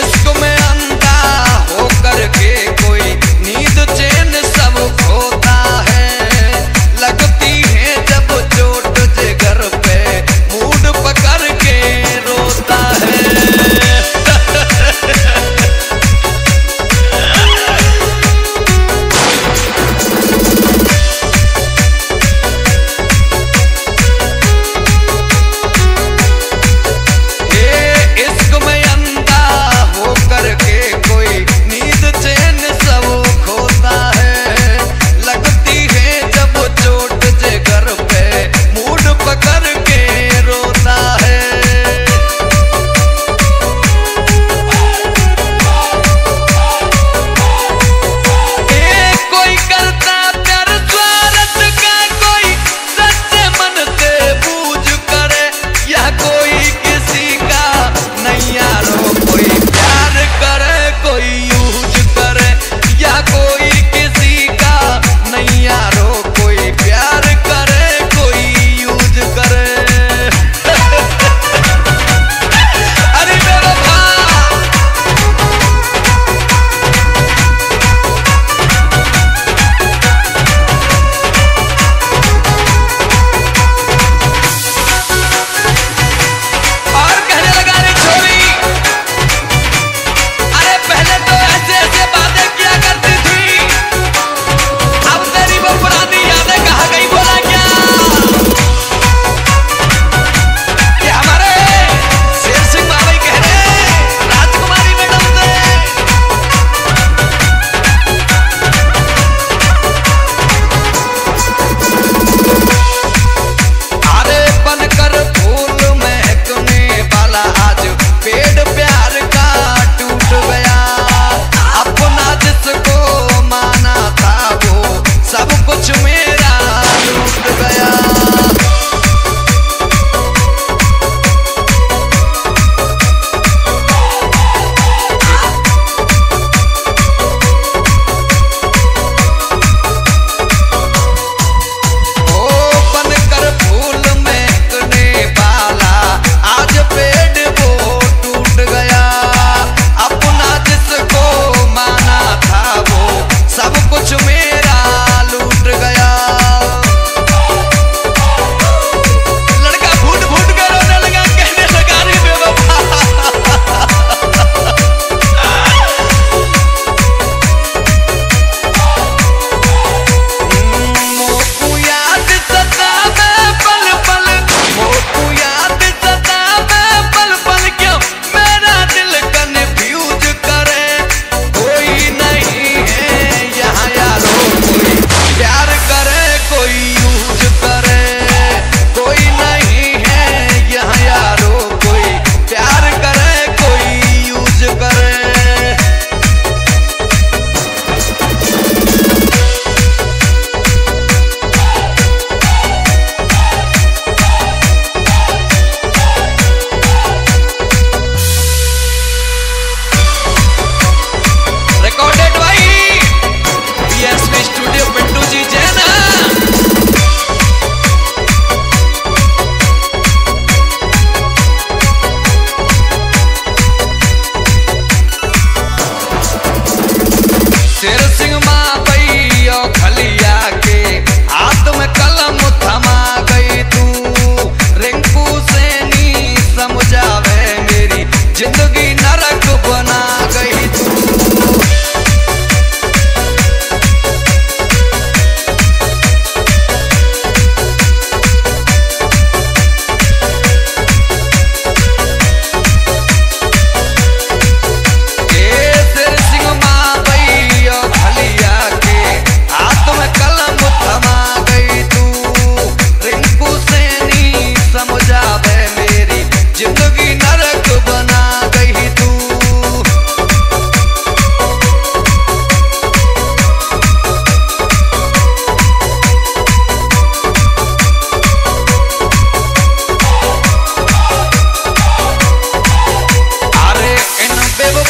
Let's go.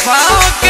अरे इन बेवफाओं के चक्कर